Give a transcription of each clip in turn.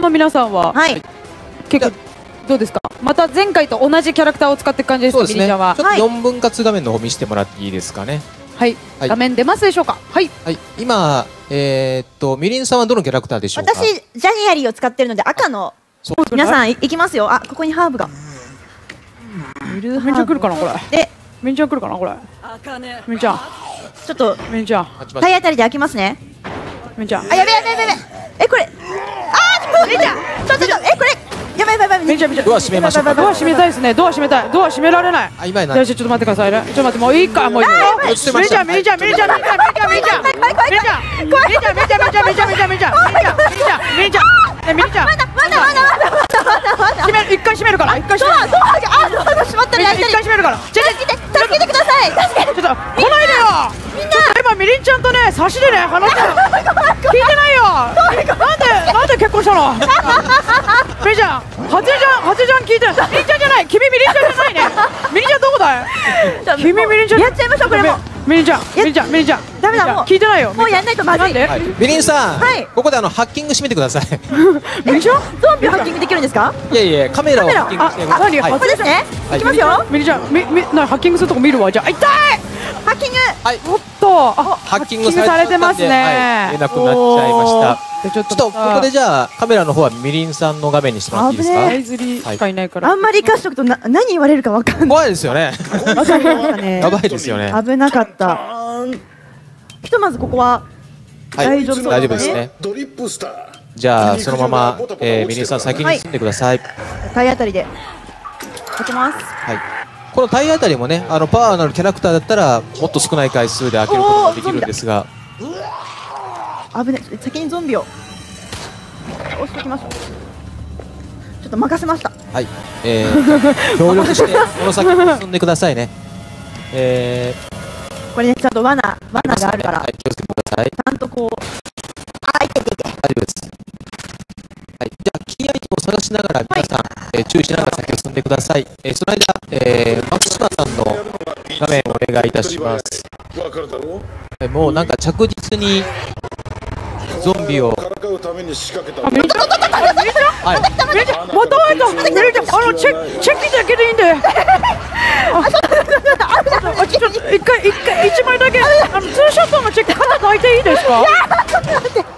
の皆さんは、はい、結構どうですか？また前回と同じキャラクターを使っていく感じですか、ですね、ちょっと4分割画面の方見せてもらっていいですかね、はい、はい、画面出ますでしょうか？はい、はい、今えー、っとみりんさんはどのキャラクターでしょう私ジャニアリーを使ってるので赤の皆さんいきますよ。あここにハーブが。めちゃくるかなこれ。でめちゃんくるかなこれ。めちゃちょっとめちゃ体当たりで開きますね。めちゃあやべやべやべやべ。えこれ。あめちゃんちょっとえこれやばいやばいめちゃめちゃドア閉めましょうドア閉めたいですねドア閉めたい。ドア閉められない。あ今ないちょっと待ってください。ねちょっと待ってもういいかもういいめちゃめちゃめちゃめちゃめちゃめちゃめちゃめちゃめちゃめちゃめちゃめちゃめちゃめちゃめちゃめちゃめちゃめちゃまだまだまだまだ閉める一回閉めるから一回閉めるドアドアがあドア閉まったみたい一回閉めるから助けて助けてください助けてちょっと来ないでよみんな今みりんちゃんとね差しでね話してる聞いてないよなんでなんで結婚したのみりんちゃんはちゃんはちゃん聞いてるみりんちゃんじゃない君みりんちゃんじゃないねみりんちゃんどこだい君みりんちゃんやっちゃいましょうこれもみりんちゃんみりんちゃんみりんちゃんダメだもう聞いてないよもう。やんないとまずいではい、みりんさん、はいここであのハッキングしてみてください。みりんちゃんゾンビをハッキングできるんですかいやいや、カメラをハッキングしてあ何はいここですねはいいきますよみりんちゃんみみなハッキングするとこ見るわじゃあ痛いッキング。はい、おっと。あハッキングされてますね、はい、見えなくなっちゃいました。でちょっちょっとここでじゃあカメラの方はみりんさんの画面にしてもらっていいですか？危ねアイズリーしかいないから、あんまり生かしとくとな何言われるかわかんない。怖いですよね。わかりましたねやばいですよね。危なかった。ひとまずここははい、大丈夫そう大丈夫ですね。ドリップスターじゃあそのまま、えー、みりんさん先に進んでください。体当たりで。開けます。はい。この体当たりもね、あのパワーのあるキャラクターだったらもっと少ない回数で開けることができるんですが、危ね先にゾンビを。押しておきましょう。ちょっと任せました。はい、えー、協力してこの先に進んでくださいね。えー、これねちゃんと罠罠があるからはい、気をつけてください。ちゃんとこうあいてていて大丈夫です。キーアイテムを探しながら、皆さん、えー注意しながら先を進んでください。えーその間、えー、松島さんの画面をお願いいたします。わかるだろう？えーもうなんか着実にゾンビを、からかうために仕掛けたあみりんちゃんみりんちゃまた会えたみりんちゃんあのチェックチェックだけでいいんでああちょっと一回一回一枚だけあのツーショットのチェック肩抱いていいですか？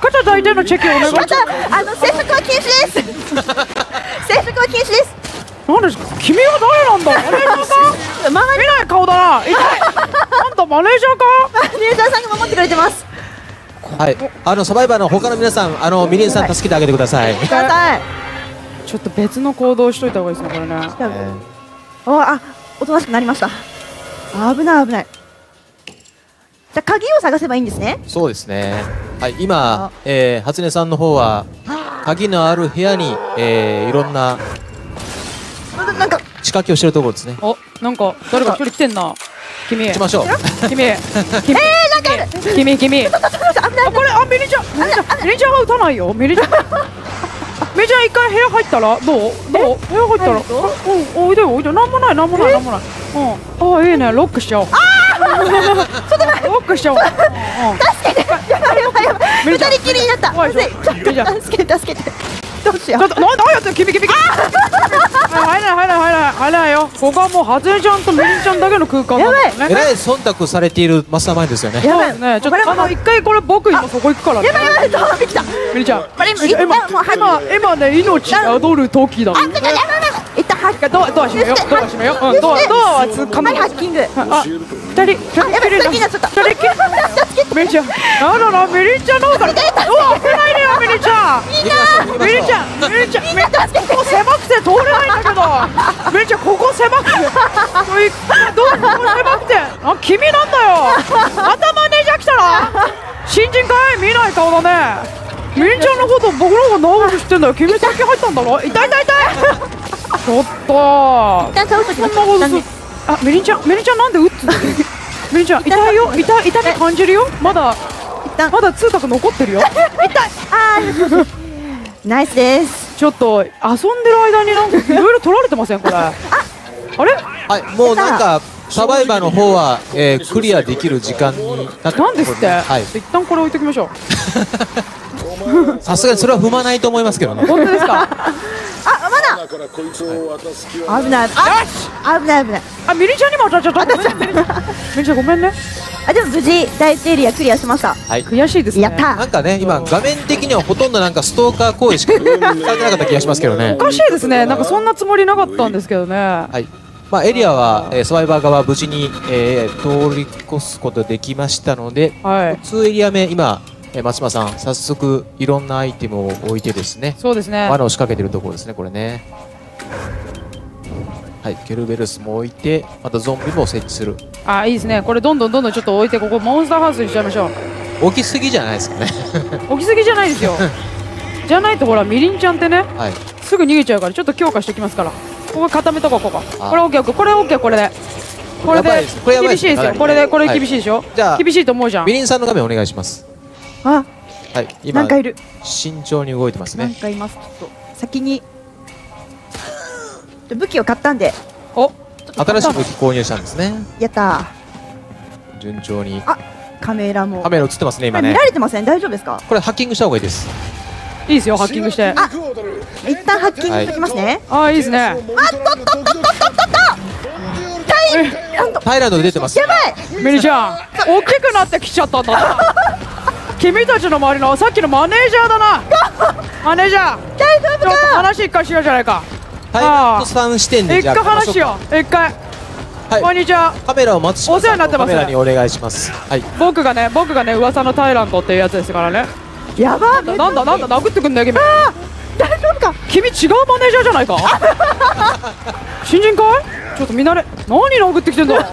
肩抱いてのチェックお願いしまますたあの制服は禁止です。制服は禁止です。何ですか君は誰な。んだマネージャーか見ない顔だな痛いなんだマネージャーかミューザーさんが守ってくれてます はい、あのサバイバーの他の皆さん、あのみりんさん助けてあげてください。ちょっと別の行動しといた方がいいですねこれね。じゃあおとなしくなりました。危ない危ない。じゃあ鍵を探せばいいんですね。そうですね。はい、今、えー、初音さんの方は鍵のある部屋に、えー、いろんなななんか。仕掛けをしてるところですね。おなんか誰か一人来てんな。君行きましょう。君君えー、る君君。あこれあミリちゃん。ミリちゃん。ミリちゃんは撃たないよ。ミリちゃん。ミリちゃん一回部屋入ったらどう？どう？部屋入ったら？う？んおいでよおいでよ。なんもないなんもないなんもない。うん。あいいね。ロックしちゃおう。ロックしちゃおう。うんうん。やばいやばいやばい。二人きりになった。怖いでしょ。むずい助けて助けてどうしよう。ちょっとな何やってんの？君君君入らない入らない入らない入らない。よここはもう初音ちゃんとみりんちゃんだけの空間なんだよねえらい忖度されているマスターマインドですよね。やばい。ねちょっこれとあの一回これ僕今そこ行くからね。やばいやばいゾンビ来た。みりちゃん。これ今今今ね命宿る時だあちょっとやばい一旦ハッドアドア閉めよう。ドア閉めよう。うんドアドアはつかむはいハッキング。あ二人二人やばいきりになっちゃった二人きりみりちゃん。あららみりんちゃんの方か。らうわ危ないねよみりちゃん。みりちゃんみりちゃん。みりちゃんここ狭くて通れないんだけど。みりちゃんここ狭くて。どうここ狭くて。あ君なんだよ。またマネージャー来たら。新人かい？見ない顔だね。みりんちゃんのこと僕の方が長く知ってんだよ。君先入ったんだろ？痛い痛い痛い。ちょっと。そんなことする。あみりんちゃんみりんちゃんなんで打つの？みりんちゃん痛いよ？痛い。痛み感じるよ？まだまだ痛覚残ってるよ？痛い。あー ナイスです。ちょっと遊んでる間になんか いろいろ取られてません？これ。あれ？はい、もうなんかサバイバーの方は、えー、クリアできる時間になってなんですって、はい。一旦これ置いときましょう。さすがにそれは踏まないと思いますけどね。本当ですか？あまだだからこいつを渡す気は危ない。あ危ない。危ないあミリちゃんにも当たっちゃったごめんミリミリちゃんごめんね。あでも無事第一エリアクリアしました。はい。悔しいですね。やった。なんかね今画面的にはほとんどなんかストーカー行為しかされてなかった気がしますけどね。おかしいですね。なんかそんなつもりなかったんですけどね。はい。まあ、エリアは、えーサバイバー側無事に、えー通り越すことできましたのではい。2エリア目今、えー松島さん早速いろんなアイテムを置いてですねそうですね。罠を仕掛けてるところですねこれね。はいケルベルスも置いてまたゾンビも設置する。あいいですね。これどんどんどんどんちょっと置いてここモンスターハウスにしちゃいましょう。置きすぎじゃないですかね。置きすぎじゃないですよ。じゃないとほらみりんちゃんってねはい。すぐ逃げちゃうからちょっと強化しておきますから。ここ固めとこうここ。あ。これ OK これ OK これで。これやばいでこれです厳しいですよ。これでこれはい。厳しいでしょ。じゃあ厳しいと思うじゃん。みりんさんの画面お願いしますあはい今なんかいる。慎重に動いてますなんねかいます。ちょっと先に。武器を買ったんで。お新しい武器購入したんですね。やった。順調に。ーカメラも。カメラ映ってますね今ね。見られてません？大丈夫ですか？これハッキングした方がいいです。いいですよハッキングして。あ一旦ハッキングしときますね、あいいですね。あっとっとっとっとっと。っとなんとタイランドで出てます。やばい。ミリちゃん大きくなってきちゃったんだな 君たちの周りのさっきのマネージャーだな。マネージャー。大丈夫ちょっとか話一回しようじゃないか。タイランドさん視点で一回話しよう。一回。うはい。こんにちは。カメラを松島お世話さんのカになってます。メラにお願いします。はい。僕がね僕がね噂のタイラントっていうやつですからね。やばなんだなんだ殴ってくんだよ君。大丈夫か？君違うマネージャーじゃないか？新人かい？ちょっと見慣れ何殴ってきてんだ？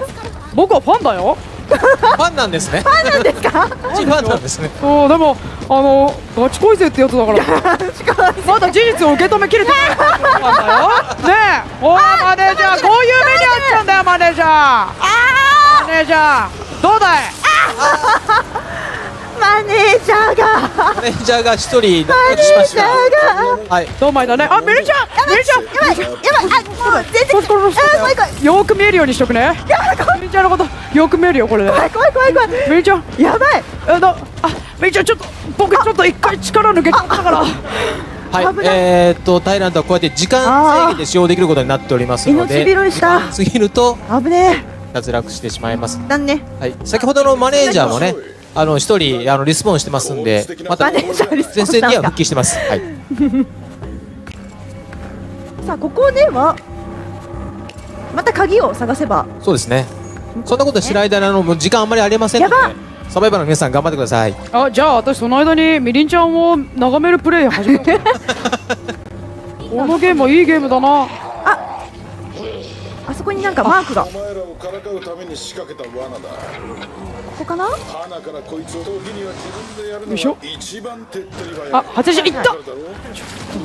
僕はファンだよファンなんですね。ファンなんですか？ファンなんですね。そうでもあのガチ恋せってやつだから。まだ事実を受け止めきれてない。ねえおいマネージャーこういう目に遭っちゃうんだよマネージャー。マネージャーどうだい？マネージャーが。マネージャーが一人脱落しました。はい。どうまいだね。あメリちゃん！メリちゃん！やばいやばいあもう全然。これこれこれあ怖い怖いよーく見えるようにしとくね。メリちゃんのことよく見えるよこれで。怖い怖い怖い怖い。メリちゃん？やばい。えだあメリちゃんちょっと僕ちょっと一回力抜けちゃったから。はいえーっとタイランドはこうやって時間制限で使用できることになっておりますので命拾いした。過ぎると危ね脱落してしまいます。えだね。はい先ほどのマネージャーもねあの一人あのリスポーンしてますんでまた前線には復帰してます。はい。さあここではまた鍵を探せば。そうですね。そんなことしてる間にあのもう時間あんまりありませんのでやば。サバイバーの皆さん頑張ってください。あじゃあ私その間にみりんちゃんを眺めるプレイ始めて このゲームはいいゲームだな。あそこになんかマークがからかうために仕掛けた罠だ。こかな花からこいつを時には自分でやるのが一番手っ取り早い。あ80いったこ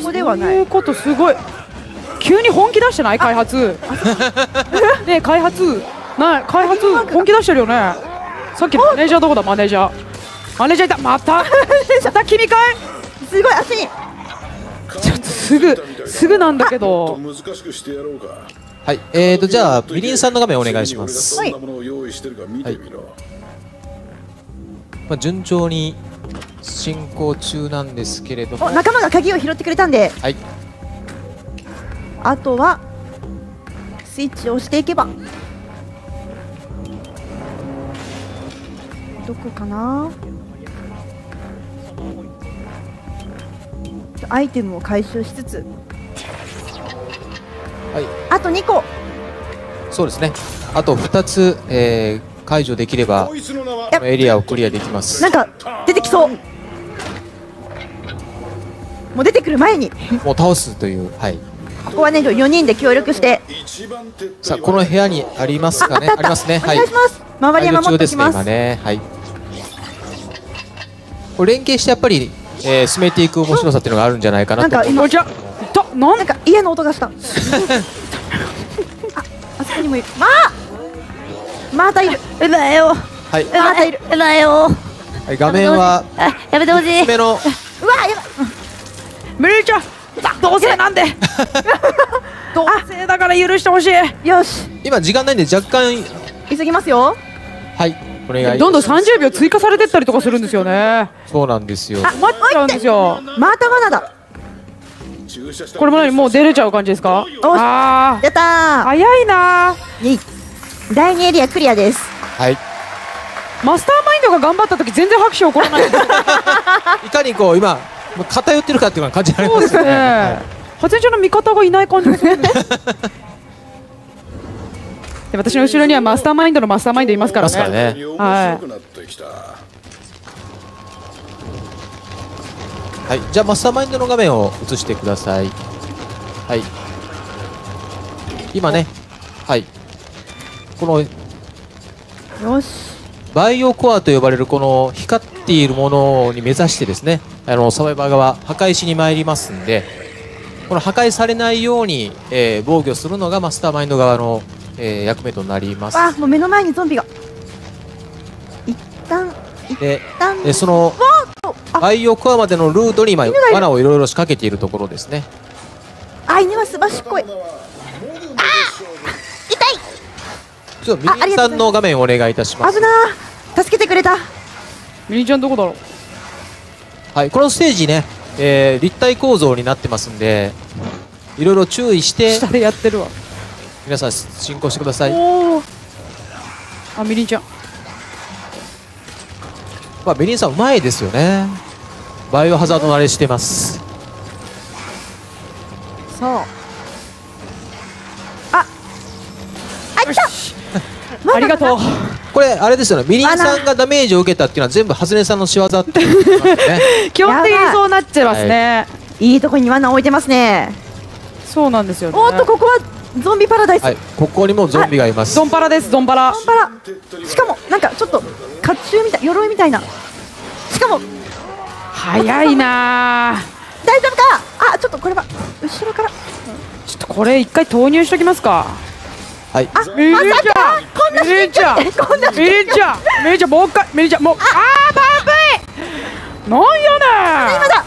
こではない。そういうことすごい。急に本気出してない？開発。ねえ開発。な開発。本気出してるよね。さっきのマネージャーどこだ？マネージャー。マネージャーいた。また？また君かい？すごい足に。すぐすぐなんだけど。難しくしてやろうかはい。えーとじゃあみりんさんの画面お願いします、俺がどんなものを用意してるか見てみろ、まあ、順調に進行中なんですけれども。お仲間が鍵を拾ってくれたんで。はい。あとはスイッチを押していけば。どこかな？アイテムを回収しつつはいあと2個。そうですね。あと2つ、えー解除できればエリアをクリアできます。なんか出てきそう。もう出てくる前に。もう倒すというはい。ここはね4人で協力して。さあこの部屋にありますかね？ありますね。お願いします、周りは守っておです。ねきます今ね。はい。これ連携してやっぱり、えー進めていく面白さっていうのがあるんじゃないかなと。なんか今なんか家の音がした。ああそこにもいる。まあまたいる。うだよ。はい、またいる。うだよ。はい、画面はあ、やめてほしい。爪の。うわやばい。メリーちゃん、同性なんで。同性だから許してほしい。よし。今時間ないんで若干。急ぎますよ。はいお願いどんどん30秒追加されてったりとかするんですよね。そうなんですよ。待っちゃうんですよ。また罠だこれも何？もう出れちゃう感じですか？おあやったあ早いな。第2エリアクリアです。はい。マスターマインドが頑張った時全然拍手起こらない いかにこう今偏ってるかっていう感じられそうですよねね初ちゃんの味方がいない感じがするで 私の後ろにはマスターマインドのマスターマインドいますからいますからね。ね面白くなってきた、はい、じゃあマスターマインドの画面を映してください。はい。今ね、はい。このよしバイオコアと呼ばれるこの光っているものに目指してですね、あのサバイバー側破壊しに参りますんで、この破壊されないように、えー防御するのがマスターマインド側の、えー役目となります。わもう目の前にゾンビが一旦一で、旦えーそのあバイオコアまでのルートに今罠をいろいろ仕掛けているところですね。あ犬はすばしっこい。痛い。ちょっとミリンさんの画面をお願いいたします。危。なー。助けてくれた。ミリちゃんどこだろう？はい、このステージね、えー立体構造になってますんで、いろいろ注意して、下でやってるわ。皆さん進行してください。おおあミリンちゃん。まあ、ベリンさんうまいですよね。バイオハザード慣れしてます。そう。ああいったありがとう。これ、あれですよね、ミリンさんがダメージを受けたっていうのは全部ハズレさんの仕業ってね。基本的にそうなっちゃいますね、い。いとこに罠置いてますね。そうなんですよね。おっとここはゾンビパラダイス、はい、ここにもゾンビがいます。ゾンパラですゾンパラ。ゾンパラ。しかもなんかちょっと甲冑みたい鎧みたいな早いな。ー大丈夫か？あちょっとこれは後ろから。ちょっとこれ一回投入しときますか。はい、あミリちゃかこんなんミリンちゃんこんなミリンちゃんミリンちゃんもう一回ミリンちゃんもうああーバブい。なんやねん。今だ。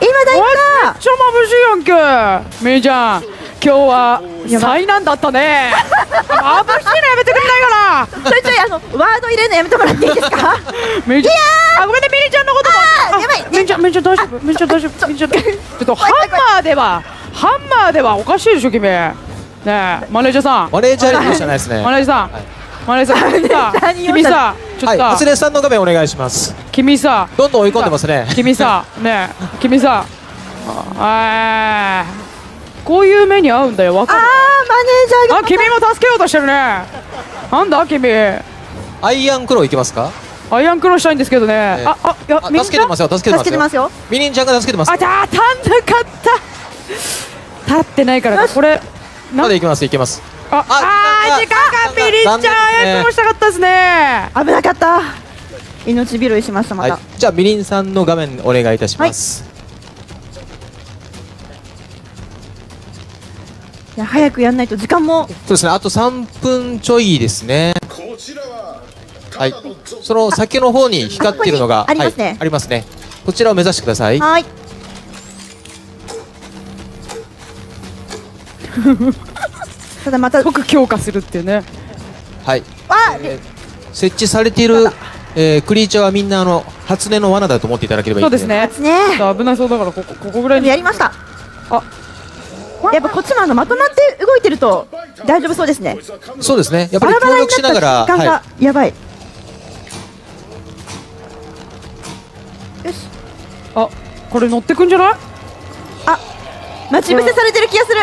今だめっ今ちゃ眩しいやんけ。ミリちゃん今日は災難だったね。眩しいのやめてくれないかだちょいちょいあのワード入れるのやめてもらっていいですか？なミリちゃんあごめんねミリちゃんのことやばい。ミリちゃんミリちゃん大丈夫？ミリちゃん大丈夫？ミリちゃんちょっとハンマーではハンマーではおかしいでしょ君。ねえマネージャーさん。マネージャーじゃないですね。はマネージャーさん、マネージャーさん 君さ君さちょっい、と。さ、ハズレさんの画面お願いします。君さ。どんどん追い込んでますね。君さねえ君さ。ああこういう目に遭うんだよわあーかるマネージャーがあ君も助けようとしてるねなんだ君アイアンクローいけますか？アイアンクローしたいんですけどね、ええああいやあ助けてますよ、助けてますよ。ミリンちゃんが助けてます。あ、た、立んなかった。立ってないから、これ。なまだいけます、いけます。あ、ああー、時間がピリッちゃん、早くもしたかったですね。危なかった命拾いしましたまた、はい、じゃあミリンさんの画面お願いいたします。いや早くやんないと時間もそうですね、あと3分ちょいですね。こちらははい、その先の方に光っているのがありますねはい、ありますね。こちらを目指してください。はーい ただまた即強化するっていうね。はい、あえー設置されている、えークリーチャーはみんなあの初音の罠だと思っていただければいいんそうですね。ですねちょっと危なそうだから、ここ、ここぐらいに。やりましたあやっぱこっちもあのまとまって動いてると大丈夫そうですねそうですね。やっぱり協バラバラに力しながら、なった時間はがやばい、よしあ、これ乗ってくんじゃない？待ち伏せされてる気がする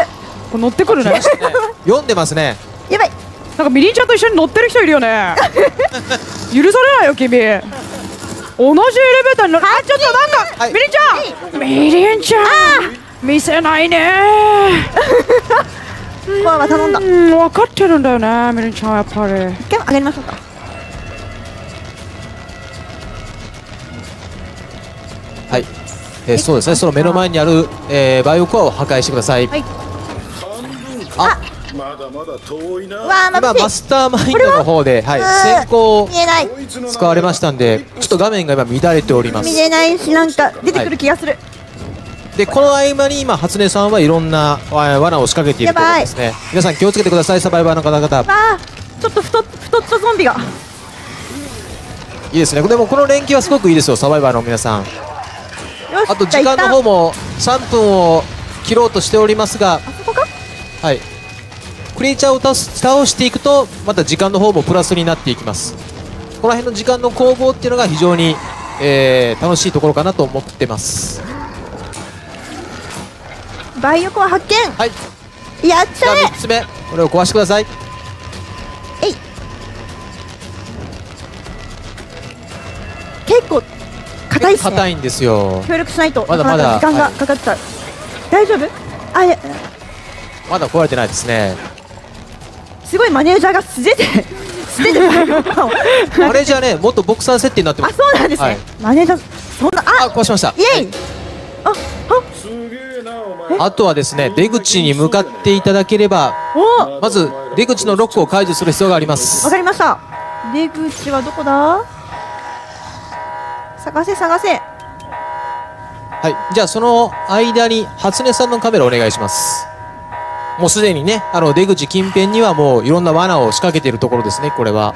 これ乗ってくるね。い、読んでますね。やばいなんかみりんちゃんと一緒に乗ってる人いるよね。許されないよ、君。同じエレベーターに乗る。あ、ちょっとなんか、はいみりんちゃん。みりんちゃん。見せないね。コアは頼んだうん、分かってるんだよね、みりんちゃんはやっぱり。一回上がりましょうかはい。えーそうですね。その目の前にある、えーバイオコアを破壊してください。はいあ、まだまだ遠いな今マスターマインドの方で、は？い、先行使われましたんで、ちょっと画面が今乱れております見。えないしなんか出てくる気がする、で、この合間に今初音さんはいろんなあ罠を仕掛けているところですね。皆さん気をつけてください、サバイバーの方々。わあちょっと太っ太ったゾンビが。いいですね。でもこの連携はすごくいいですよサバイバーの皆さん。あと時間の方も3分を切ろうとしておりますが。あそこか？はい。クリーチャーを倒す倒していくとまた時間の方もプラスになっていきます。この辺の時間の攻防っていうのが非常に、えー楽しいところかなと思ってますバイオコア発見。はい。やっちじゃあゃ3つ目。これを壊してください。えい。結構硬いっすね。硬いんですよ。協力しないと。まだまだ。時間はい。がかかっちゃう、大丈夫？あいや。まだ壊れてないですね。すごいマネージャーが素手で 素手でバイオコアを。マネージャーねもっとボクサー設定になってまあすそうなんですね、はい。マネージャーそんなああ壊しました。イエイ。あすげえあとはですね出口に向かっていただければまず出口のロックを解除する必要がありまわすかりました。出口はどこだ？探せ探せ。はい。じゃあその間に初音さんのカメラお願いします。もうすでにねあの出口近辺にはもういろんな罠を仕掛けているところですねこれは。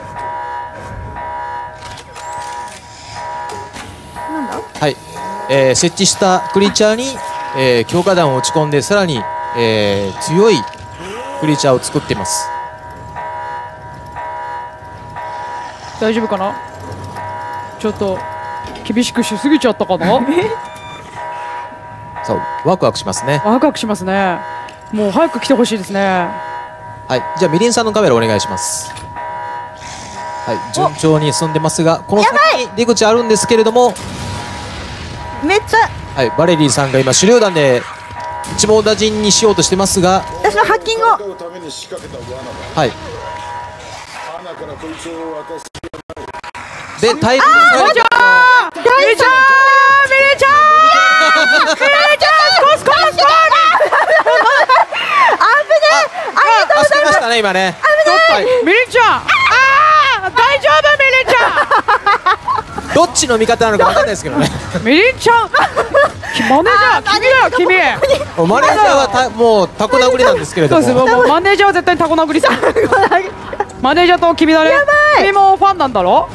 はい、えー設置したクリーチャーに、えー強化弾を打ち込んでさらに、えー強いクリーチャーを作っています。大丈夫かな？ちょっと厳しくしすぎちゃったかな？そうワクワクしますね。ワクワクしますね。もう早く来てほしいですね。はいじゃあみりんさんのカメラお願いします。はい順調に進んでますがこの先に出口あるんですけれども。めっちゃはいバレリーさんが今手榴弾で一網打尽にしようとしてますが私のハッキングを。はい。で大量ミリちゃんミリちゃんミリちゃんミリちゃんスコスコスコあ助けましたね今ねはいミリちゃんあー大丈夫ミリちゃどっちの味方なのか分かんないですけどねんミリちゃんきマネージャー君だよ君。マネージャーはたもうタコ殴りなんですけれども。そうですもうマネージャーは絶対にタコ殴りする マネージャーと君だね。君もファンなんだろ？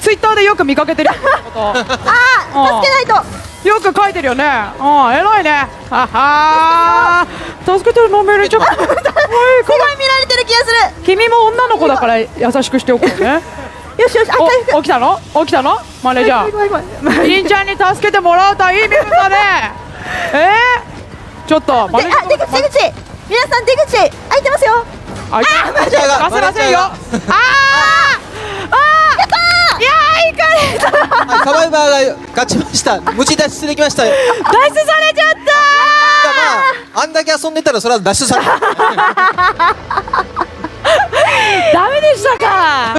ツイッターでよく見かけてる あー助けないと。よく書いてるよね。うん偉いね。ははー。助けてるのミリちゃん すごい見られてる気がする。君も女の子だから優しくしておくよねよしよしあ起きたの？起きたの？マネージャー。りんちゃんに助けてもらうといい見るだねえ？ー、ちょっとマ出口出口。皆さん出口。開いてますよ。ああマネージャー出せませんよ。あああやったいやー行かれたサバイバーが勝ちました。無事脱出できました。脱出されちゃったあんだけ遊んでたらそれは脱出された ダメでしたか。